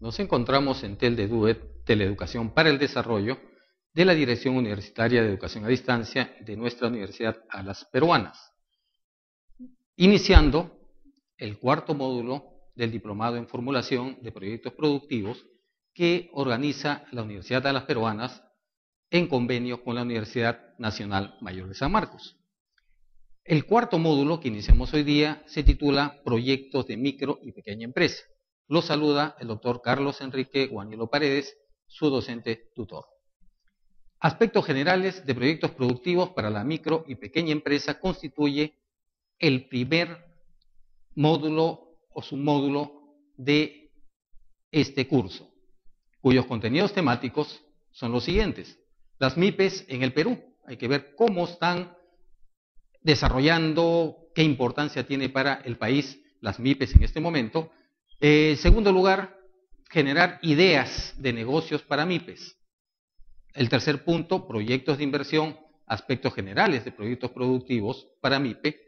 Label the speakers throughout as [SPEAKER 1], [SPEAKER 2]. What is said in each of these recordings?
[SPEAKER 1] Nos encontramos en TEL de Teleeducación para el Desarrollo, de la Dirección Universitaria de Educación a Distancia de nuestra Universidad a las Peruanas, iniciando el cuarto módulo del Diplomado en Formulación de Proyectos Productivos que organiza la Universidad de las Peruanas en convenio con la Universidad Nacional Mayor de San Marcos. El cuarto módulo que iniciamos hoy día se titula Proyectos de micro y pequeña empresa. Lo saluda el doctor Carlos Enrique Guanielo Paredes, su docente tutor. Aspectos generales de proyectos productivos para la micro y pequeña empresa constituye el primer módulo o submódulo de este curso, cuyos contenidos temáticos son los siguientes. Las MIPES en el Perú. Hay que ver cómo están desarrollando, qué importancia tiene para el país las MIPES en este momento. Eh, segundo lugar, generar ideas de negocios para MIPES. El tercer punto, proyectos de inversión, aspectos generales de proyectos productivos para MIPE.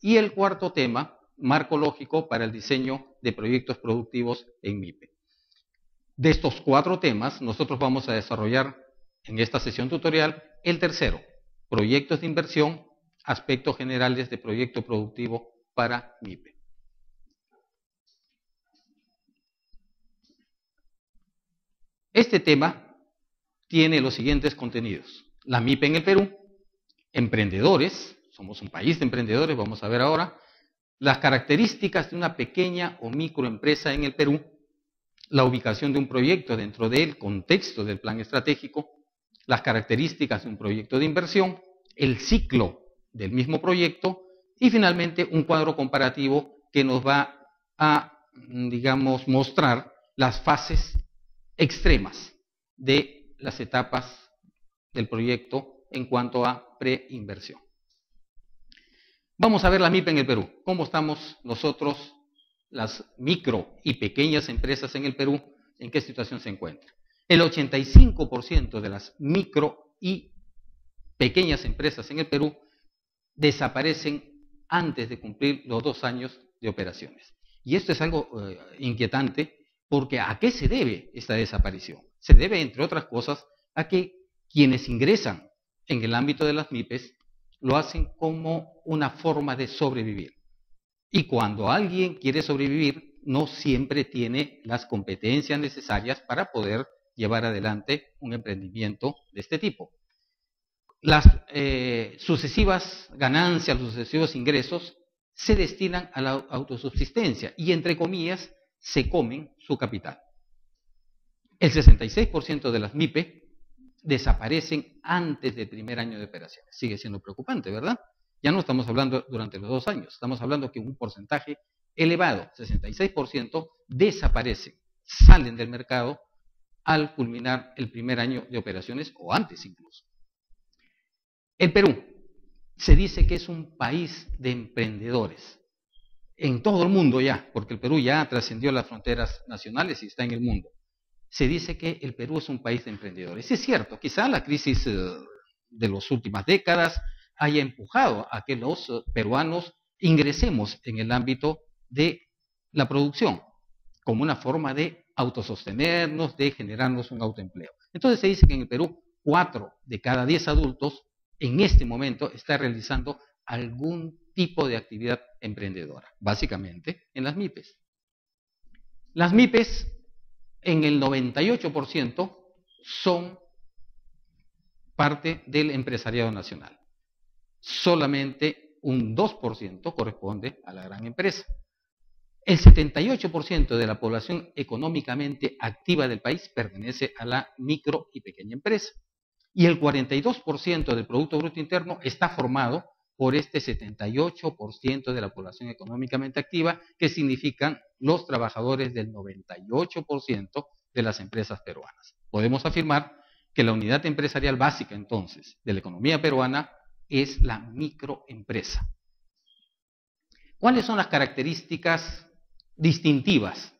[SPEAKER 1] Y el cuarto tema, marco lógico para el diseño de proyectos productivos en MIPE. De estos cuatro temas, nosotros vamos a desarrollar en esta sesión tutorial el tercero, proyectos de inversión aspectos generales de proyecto productivo para MIPE. Este tema tiene los siguientes contenidos. La MIPE en el Perú, emprendedores, somos un país de emprendedores, vamos a ver ahora, las características de una pequeña o microempresa en el Perú, la ubicación de un proyecto dentro del contexto del plan estratégico, las características de un proyecto de inversión, el ciclo del mismo proyecto y finalmente un cuadro comparativo que nos va a, digamos, mostrar las fases extremas de las etapas del proyecto en cuanto a preinversión. Vamos a ver la MIP en el Perú. ¿Cómo estamos nosotros, las micro y pequeñas empresas en el Perú? ¿En qué situación se encuentran? El 85% de las micro y pequeñas empresas en el Perú desaparecen antes de cumplir los dos años de operaciones. Y esto es algo eh, inquietante porque ¿a qué se debe esta desaparición? Se debe, entre otras cosas, a que quienes ingresan en el ámbito de las MIPES lo hacen como una forma de sobrevivir. Y cuando alguien quiere sobrevivir, no siempre tiene las competencias necesarias para poder llevar adelante un emprendimiento de este tipo las eh, sucesivas ganancias, los sucesivos ingresos se destinan a la autosubsistencia y, entre comillas, se comen su capital. El 66% de las MIPE desaparecen antes del primer año de operaciones. Sigue siendo preocupante, ¿verdad? Ya no estamos hablando durante los dos años, estamos hablando que un porcentaje elevado, 66%, desaparecen, salen del mercado al culminar el primer año de operaciones o antes incluso. El Perú se dice que es un país de emprendedores. En todo el mundo ya, porque el Perú ya trascendió las fronteras nacionales y está en el mundo. Se dice que el Perú es un país de emprendedores. Es cierto, quizá la crisis eh, de las últimas décadas haya empujado a que los eh, peruanos ingresemos en el ámbito de la producción, como una forma de autosostenernos, de generarnos un autoempleo. Entonces se dice que en el Perú, cuatro de cada diez adultos en este momento está realizando algún tipo de actividad emprendedora, básicamente en las MIPES. Las MIPES en el 98% son parte del empresariado nacional. Solamente un 2% corresponde a la gran empresa. El 78% de la población económicamente activa del país pertenece a la micro y pequeña empresa y el 42% del Producto Bruto Interno está formado por este 78% de la población económicamente activa, que significan los trabajadores del 98% de las empresas peruanas. Podemos afirmar que la unidad empresarial básica entonces de la economía peruana es la microempresa. ¿Cuáles son las características distintivas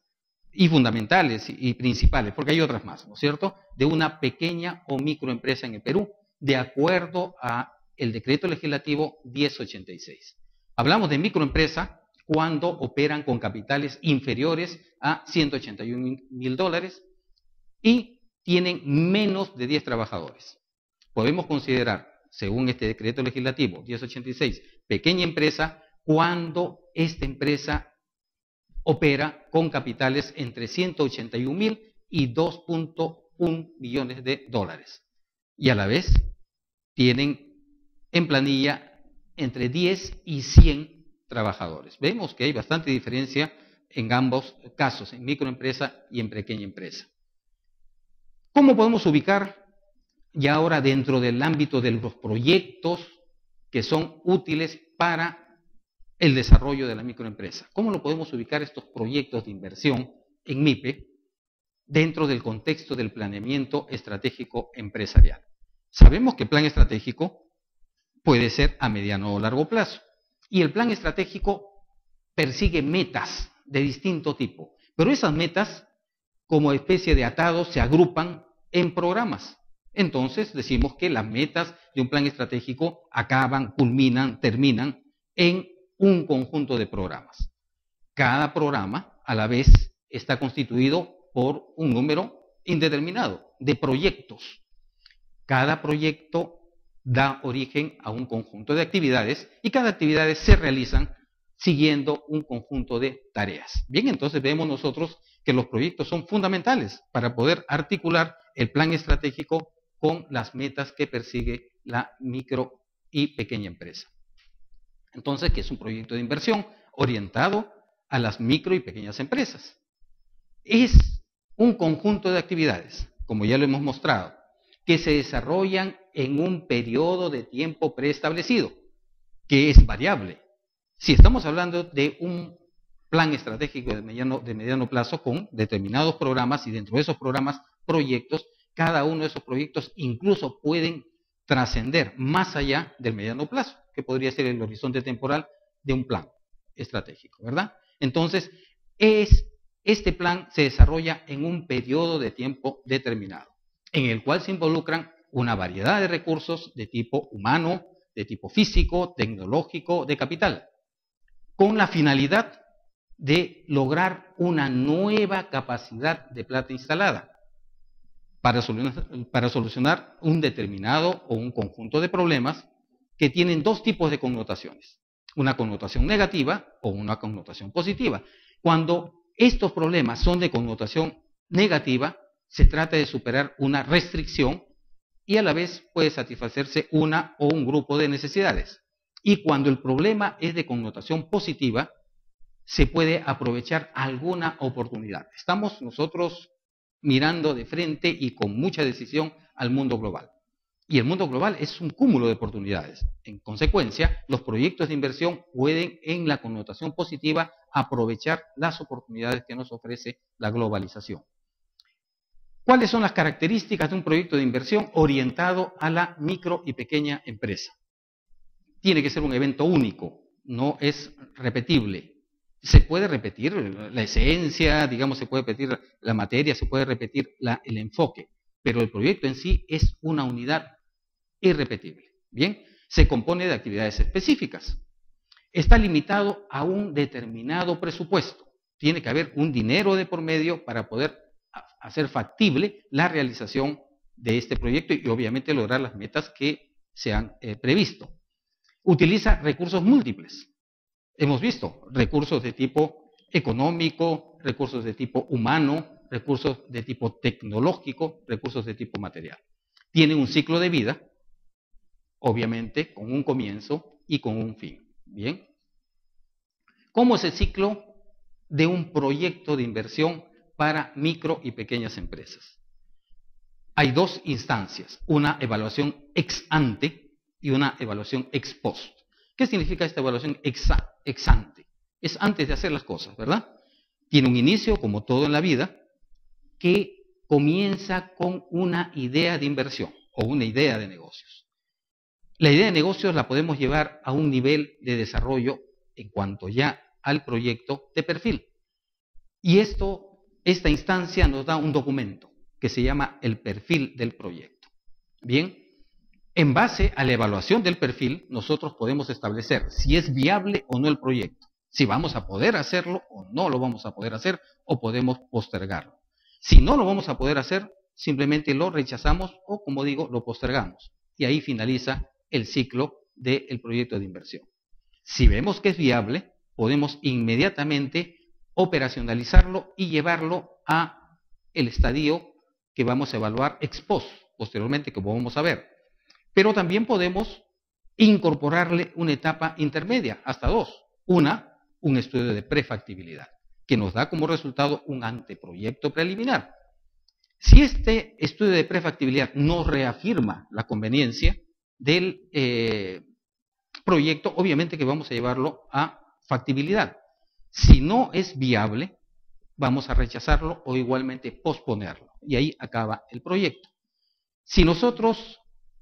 [SPEAKER 1] y fundamentales y principales, porque hay otras más, ¿no es cierto?, de una pequeña o microempresa en el Perú, de acuerdo a el decreto legislativo 1086. Hablamos de microempresa cuando operan con capitales inferiores a 181 mil dólares y tienen menos de 10 trabajadores. Podemos considerar, según este decreto legislativo 1086, pequeña empresa cuando esta empresa opera con capitales entre 181 mil y 2.1 millones de dólares. Y a la vez tienen en planilla entre 10 y 100 trabajadores. Vemos que hay bastante diferencia en ambos casos, en microempresa y en pequeña empresa. ¿Cómo podemos ubicar ya ahora dentro del ámbito de los proyectos que son útiles para el desarrollo de la microempresa? ¿Cómo lo podemos ubicar estos proyectos de inversión en MIPE dentro del contexto del planeamiento estratégico empresarial? Sabemos que plan estratégico puede ser a mediano o largo plazo. Y el plan estratégico persigue metas de distinto tipo. Pero esas metas, como especie de atados, se agrupan en programas. Entonces decimos que las metas de un plan estratégico acaban, culminan, terminan en un conjunto de programas. Cada programa, a la vez, está constituido por un número indeterminado de proyectos. Cada proyecto da origen a un conjunto de actividades y cada actividad se realizan siguiendo un conjunto de tareas. Bien, entonces vemos nosotros que los proyectos son fundamentales para poder articular el plan estratégico con las metas que persigue la micro y pequeña empresa. Entonces, que es un proyecto de inversión orientado a las micro y pequeñas empresas. Es un conjunto de actividades, como ya lo hemos mostrado, que se desarrollan en un periodo de tiempo preestablecido, que es variable. Si estamos hablando de un plan estratégico de mediano, de mediano plazo con determinados programas y dentro de esos programas proyectos, cada uno de esos proyectos incluso pueden trascender más allá del mediano plazo, que podría ser el horizonte temporal de un plan estratégico, ¿verdad? Entonces, es, este plan se desarrolla en un periodo de tiempo determinado, en el cual se involucran una variedad de recursos de tipo humano, de tipo físico, tecnológico, de capital, con la finalidad de lograr una nueva capacidad de plata instalada para solucionar, un determinado o un conjunto de problemas que tienen dos tipos de connotaciones, una connotación negativa o una connotación positiva. Cuando estos problemas son de connotación negativa, se trata de superar una restricción y a la vez puede satisfacerse una o un grupo de necesidades. Y cuando el problema es de connotación positiva, se puede aprovechar alguna oportunidad. Estamos nosotros mirando de frente y con mucha decisión al mundo global. Y el mundo global es un cúmulo de oportunidades. En consecuencia, los proyectos de inversión pueden, en la connotación positiva, aprovechar las oportunidades que nos ofrece la globalización. ¿Cuáles son las características de un proyecto de inversión orientado a la micro y pequeña empresa? Tiene que ser un evento único, no es repetible. Se puede repetir la esencia, digamos, se puede repetir la materia, se puede repetir el enfoque, pero el proyecto en sí es una unidad irrepetible. Bien, se compone de actividades específicas. Está limitado a un determinado presupuesto. Tiene que haber un dinero de por medio para poder hacer factible la realización de este proyecto y obviamente lograr las metas que se han eh, previsto. Utiliza recursos múltiples. Hemos visto recursos de tipo económico, recursos de tipo humano, recursos de tipo tecnológico, recursos de tipo material. Tiene un ciclo de vida, obviamente con un comienzo y con un fin. Bien. ¿Cómo es el ciclo de un proyecto de inversión para micro y pequeñas empresas. Hay dos instancias, una evaluación ex ante y una evaluación ex post. ¿Qué significa esta evaluación ex, ante? Es antes de hacer las cosas, ¿verdad? Tiene un inicio, como todo en la vida, que comienza con una idea de inversión o una idea de negocios. La idea de negocios la podemos llevar a un nivel de desarrollo en cuanto ya al proyecto de perfil. Y esto esta instancia nos da un documento que se llama el perfil del proyecto. Bien, en base a la evaluación del perfil, nosotros podemos establecer si es viable o no el proyecto. si vamos a poder hacerlo o no lo vamos a poder hacer o podemos postergarlo. Si no lo vamos a poder hacer, simplemente lo rechazamos o, como digo, lo postergamos. Y ahí finaliza el ciclo del proyecto de inversión. Si vemos que es viable, podemos inmediatamente operacionalizarlo y llevarlo a el estadio que vamos a evaluar ex post, posteriormente, como vamos a ver. Pero también podemos incorporarle una etapa intermedia, hasta dos. Una, un estudio de prefactibilidad, que nos da como resultado un anteproyecto preliminar. Si este estudio de prefactibilidad no reafirma la conveniencia del eh, proyecto, obviamente que vamos a llevarlo a factibilidad. Si no es viable, vamos a rechazarlo o igualmente posponerlo. Y ahí acaba el proyecto. Si nosotros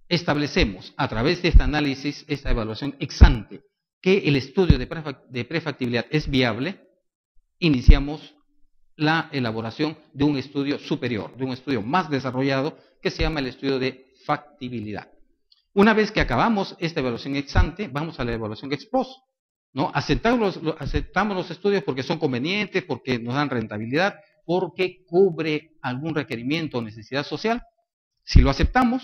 [SPEAKER 1] establecemos a través de este análisis, esta evaluación ex ante, que el estudio de prefactibilidad es viable, iniciamos la elaboración de un estudio superior, de un estudio más desarrollado que se llama el estudio de factibilidad. Una vez que acabamos esta evaluación ex ante, vamos a la evaluación ex post. ¿No? Aceptamos, los, estudios porque son convenientes, porque nos dan rentabilidad, porque cubre algún requerimiento o necesidad social. Si lo aceptamos,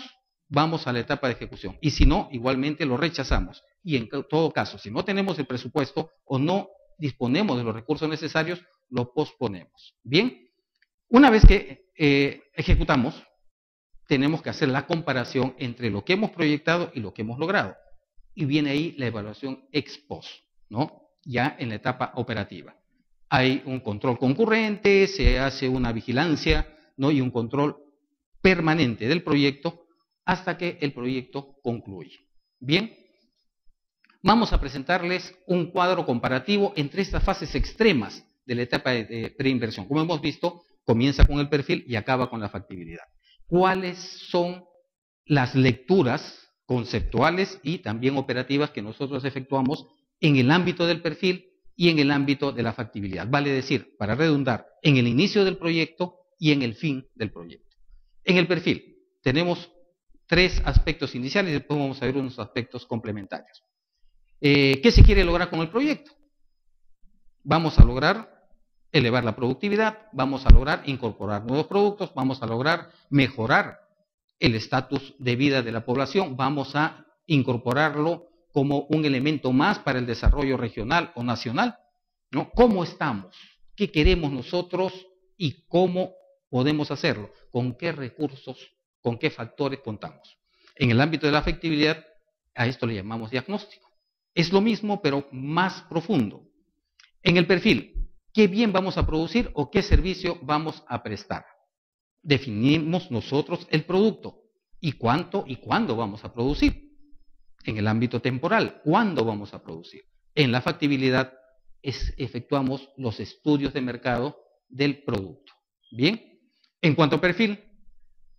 [SPEAKER 1] vamos a la etapa de ejecución. Y si no, igualmente lo rechazamos. Y en todo caso, si no tenemos el presupuesto o no disponemos de los recursos necesarios, lo posponemos. Bien, una vez que eh, ejecutamos, tenemos que hacer la comparación entre lo que hemos proyectado y lo que hemos logrado. Y viene ahí la evaluación ex post, ¿no? Ya en la etapa operativa. Hay un control concurrente, se hace una vigilancia, ¿no? Y un control permanente del proyecto hasta que el proyecto concluye. Bien, vamos a presentarles un cuadro comparativo entre estas fases extremas de la etapa de preinversión. Como hemos visto, comienza con el perfil y acaba con la factibilidad. ¿Cuáles son las lecturas conceptuales y también operativas que nosotros efectuamos en el ámbito del perfil y en el ámbito de la factibilidad? Vale decir, para redundar, en el inicio del proyecto y en el fin del proyecto. En el perfil tenemos tres aspectos iniciales y después vamos a ver unos aspectos complementarios. Eh, ¿Qué se quiere lograr con el proyecto? Vamos a lograr elevar la productividad, vamos a lograr incorporar nuevos productos, vamos a lograr mejorar el estatus de vida de la población, vamos a incorporarlo como un elemento más para el desarrollo regional o nacional. ¿no? ¿Cómo estamos? ¿Qué queremos nosotros y cómo podemos hacerlo? ¿Con qué recursos con qué factores contamos. En el ámbito de la afectividad, a esto le llamamos diagnóstico. Es lo mismo, pero más profundo. En el perfil, ¿qué bien vamos a producir o qué servicio vamos a prestar? Definimos nosotros el producto y cuánto y cuándo vamos a producir. En el ámbito temporal, ¿cuándo vamos a producir? En la factibilidad, efectuamos los estudios de mercado del producto. Bien, en cuanto a perfil,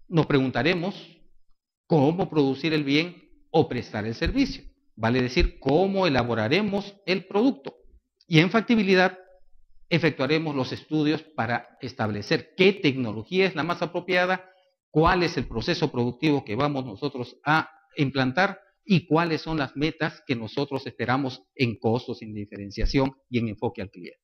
[SPEAKER 1] nos preguntaremos cómo producir el bien o prestar el servicio. Vale decir, cómo elaboraremos el producto. Y en factibilidad, efectuaremos los estudios para establecer qué tecnología es la más apropiada, cuál es el proceso productivo que vamos nosotros a implantar y cuáles son las metas que nosotros esperamos en costos, en diferenciación y en enfoque al cliente.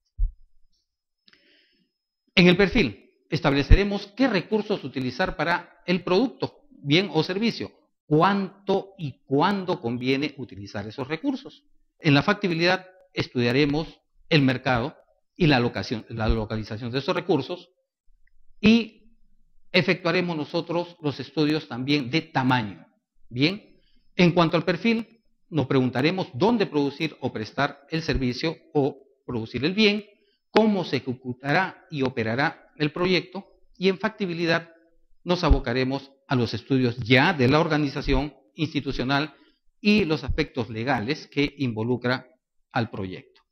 [SPEAKER 1] En el perfil, estableceremos qué recursos utilizar para el producto, bien o servicio, cuánto y cuándo conviene utilizar esos recursos. En la factibilidad estudiaremos el mercado y la, la localización de esos recursos y efectuaremos nosotros los estudios también de tamaño. Bien, en cuanto al perfil, nos preguntaremos dónde producir o prestar el servicio o producir el bien, cómo se ejecutará y operará el proyecto y en factibilidad nos abocaremos a los estudios ya de la organización institucional y los aspectos legales que involucra al proyecto.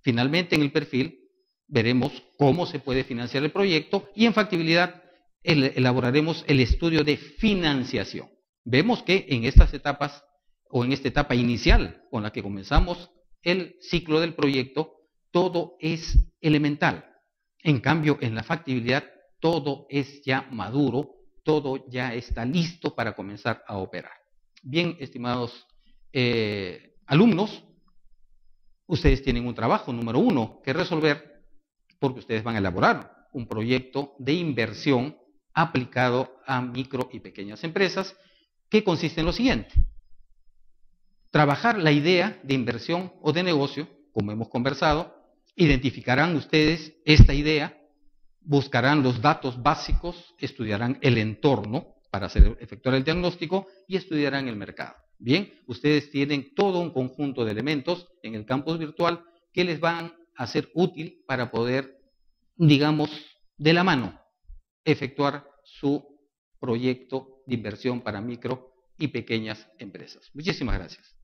[SPEAKER 1] Finalmente, en el perfil veremos cómo se puede financiar el proyecto y en factibilidad elaboraremos el estudio de financiación. Vemos que en estas etapas o en esta etapa inicial con la que comenzamos el ciclo del proyecto, todo es elemental. En cambio, en la factibilidad, todo es ya maduro, todo ya está listo para comenzar a operar. Bien, estimados eh, alumnos, ustedes tienen un trabajo, número uno, que resolver, porque ustedes van a elaborar un proyecto de inversión aplicado a micro y pequeñas empresas, que consiste en lo siguiente. Trabajar la idea de inversión o de negocio, como hemos conversado, identificarán ustedes esta idea, buscarán los datos básicos, estudiarán el entorno para hacer, efectuar el diagnóstico y estudiarán el mercado. Bien, ustedes tienen todo un conjunto de elementos en el campus virtual que les van a ser útil para poder, digamos, de la mano, efectuar su proyecto de inversión para micro y pequeñas empresas. Muchísimas gracias.